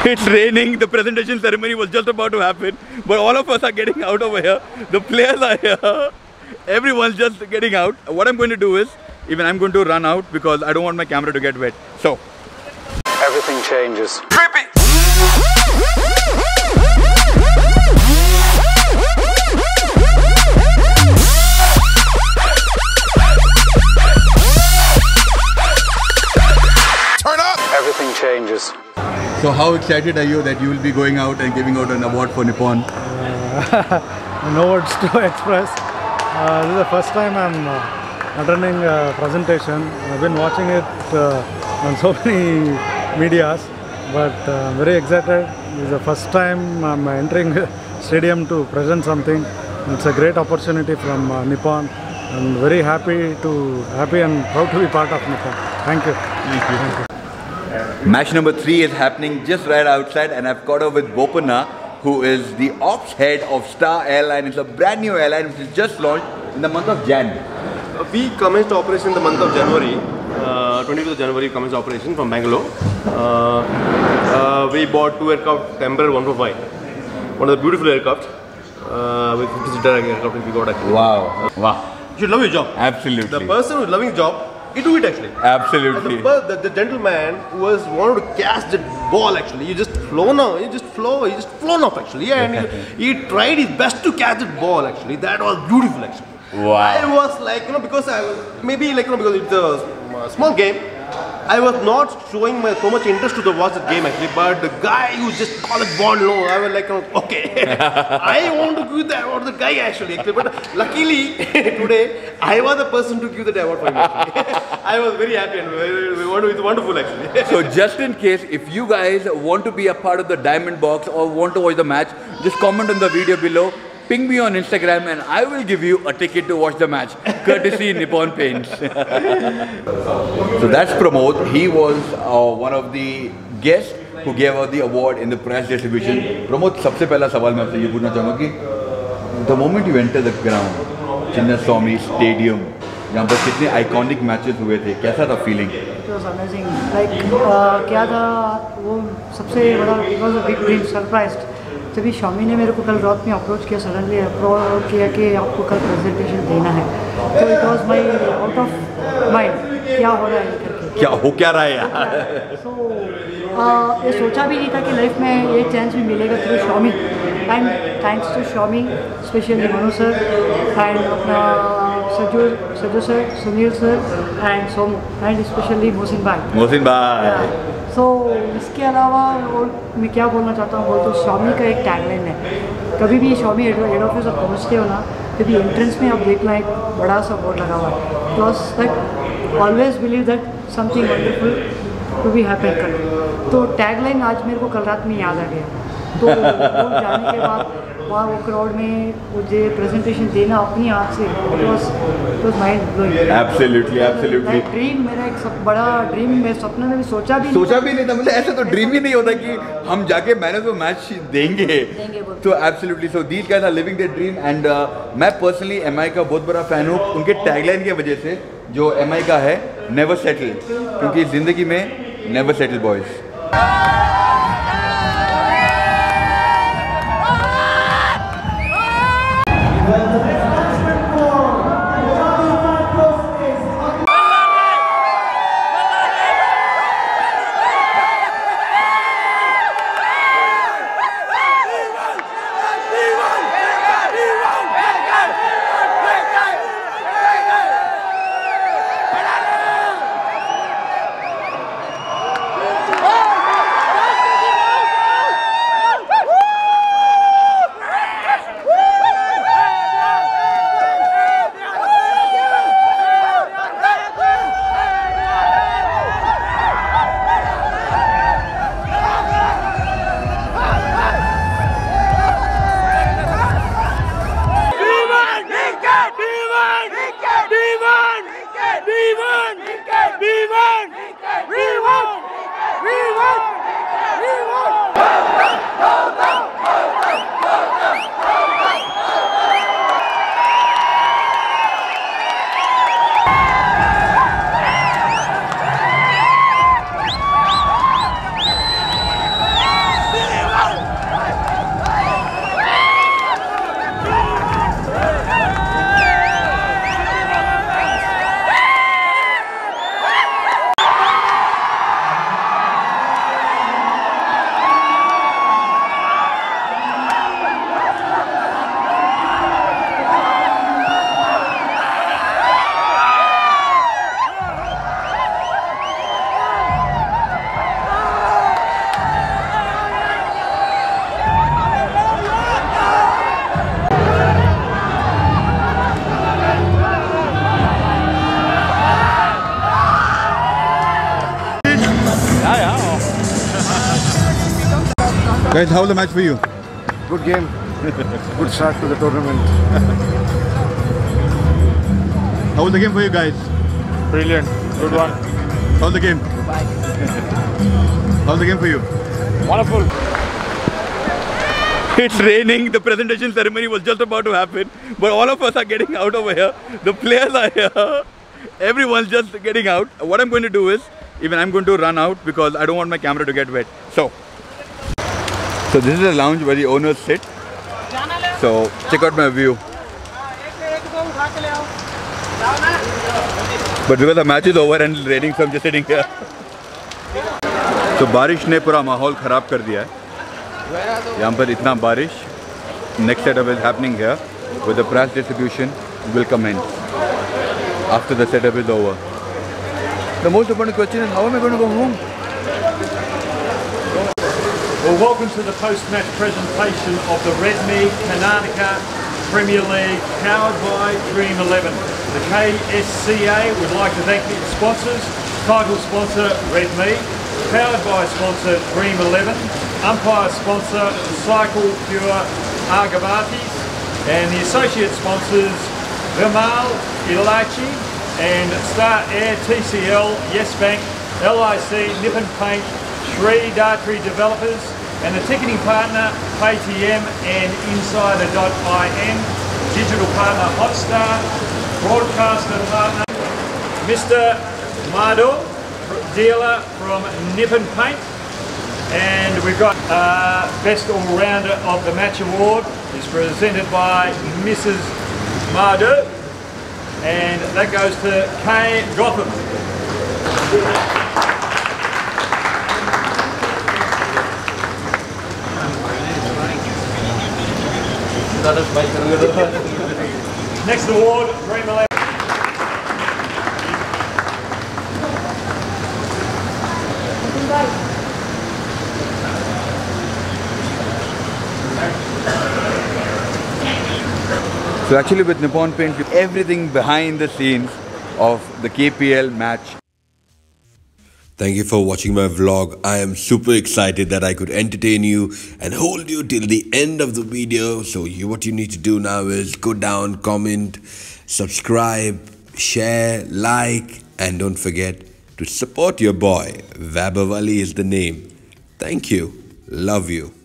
It's raining. The presentation ceremony was just about to happen, but all of us are getting out over here. The players are here. Everyone's just getting out. What I'm going to do is, even I'm going to run out because I don't want my camera to get wet. So, Everything changes. Turn up. Everything changes. So how excited are you that you will be going out and giving out an award for Nippon? no words to express. Uh, this is the first time I'm uh, attending a presentation. I've been watching it uh, on so many medias, but uh, I'm very excited. This is the first time I'm entering stadium to present something. It's a great opportunity from uh, Nippon. I'm very happy to happy and proud to be part of Nippon. Thank you. Thank you. Match number three is happening just right outside, and I've caught up with Bopana, who is the ops head of Star Airline. It's a brand new airline which is just launched in the month of Jan. We commenced operation in the month of January. Uh, 25th of January, we commenced operation from Bangalore. Uh, uh, we bought two aircraft, Embraer 145. One of the beautiful aircraft. Uh, with 50 seater aircraft which we got actually. Wow. Wow. You should love your job. Absolutely. The person who's loving job, he do it actually. Absolutely. the, per- the, the gentleman who was wanted to catch the ball actually, He just flown off, He just flow, you just flown off actually, yeah, and he, he tried his best to catch the ball actually. That was beautiful actually. Wow. I was like, you know, because I was maybe like you know because it's a uh, small game. I was not showing my, so much interest to the watch the game actually, but the guy who just called it ball low, I was like, oh, okay, I want to give the award the guy actually, actually. But luckily today I was the person to give the award for him. I was very happy and it's wonderful actually. So just in case, if you guys want to be a part of the Diamond Box or want to watch the match, just comment on the video below Ping me on Instagram and I will give you a ticket to watch the match, courtesy Nippon Paints. so that's Pramod. He was uh, one of the guests who gave out the award in the press distribution. Pramod, सबसे पहला सवाल मैं आपसे ये पूछना चाहूँगा कि the moment you enter the ground, Chinnaswamy Stadium, जहाँ पर कितने आइकॉनिक मैचेस हुए थे कैसा था feeling It was amazing. Like uh, क्या था वो सबसे बड़ा it was a big dream surprised. तभी शॉमी ने मेरे को कल रात में अप्रोच किया सडनली अप्रोच किया कि आपको कल प्रेजेंटेशन देना है। तो it was my out of mind क्या हो रहा है करके क्या हो क्या रहा है यार? सो so, ये सोचा भी नहीं था कि लाइफ में ये चांस भी मिलेगा through Xiaomi. And thanks to Xiaomi specially Manu sir and अपना Saju Saju sir Sunil sir and Somu and specially Mohsin भाई। मोहसिन भाई। सो so, इसके अलावा और मैं क्या बोलना चाहता हूँ बोल तो शॉमी का एक टैगलाइन है। कभी भी शॉमी हेड ऑफ़िस आप पहुँचते हो ना कभी एंट्रेंस में आप देखना एक बड़ा सा बोर्ड लगा हुआ है। Plus that always believe that something wonderful to be happen कर। तो टैगलाइन आज मेरे को कल रात में याद आ गया। तो वो जाने के बाद वहाँ वो क्राउड में मुझे प्रेजेंटेशन देना अपनी हाथ से। Mind blowing absolutely absolutely dream मेरा एक सब बड़ा ड्रीम मैं सपने में भी सोचा भी सोचा। भी नहीं था। मतलब ऐसा तो ड्रीम ही नहीं होता कि हम जाके मैन ऑफ़ द मैच देंगे देंगे तो absolutely so these guys are living their dream and मैं पर्सनली एमआई का बहुत बड़ा फ़ैन हूँ। उनके टैगलाइन की वजह से जो एमआई का है नेवर सेटल क्योंकि ज़िंदगी में never settle boys Guys, how was the match for you? Good game. Good start to the tournament. How was the game for you guys? Brilliant. Good one. How was the game? How was the game for you? Wonderful. It's raining. The presentation ceremony was just about to happen, but all of us are getting out over here. The players are here. Everyone's just getting out. What I'm going to do is, even I'm going to run out because I don't want my camera to get wet. So, so this is a lounge where the owners sit. So check out my view. But because the match is over and raining, so I'm just sitting here. तो बारिश ने पूरा माहौल ख़राब कर दिया है यहाँ पर इतना बारिश next setup is happening here with the prize distribution will commence after the setup is over. The most important question is how am I going to go home? Well, welcome to the post-match presentation of the Redmi Karnataka Premier League, powered by Dream 11. The KSCA would like to thank its sponsors, title sponsor Redmi, powered by sponsor Dream 11, umpire sponsor Cycle Pure Agarbathies, and the associate sponsors Vimal Ilachi and Star Air TCL, Yes Bank, LIC, Nippon Paint, Sri Dartree Developers, and the ticketing partner Paytm and Insider.in, digital partner Hotstar, broadcaster partner Mr. Madhu, dealer from Nippon Paint, and we've got uh, Best All-Rounder of the Match Award is presented by Mrs. Madhu, and that goes to Kay Gowtham. Next award, Dream 11. So actually with Nippon Paint, everything behind the scenes of the KPL match Thank you for watching my vlog. I am super excited that I could entertain you and hold you till the end of the video. So you, what you need to do now is go down, comment, subscribe, share, like, and don't forget to support your boy. Vabavali is the name. Thank you. Love you.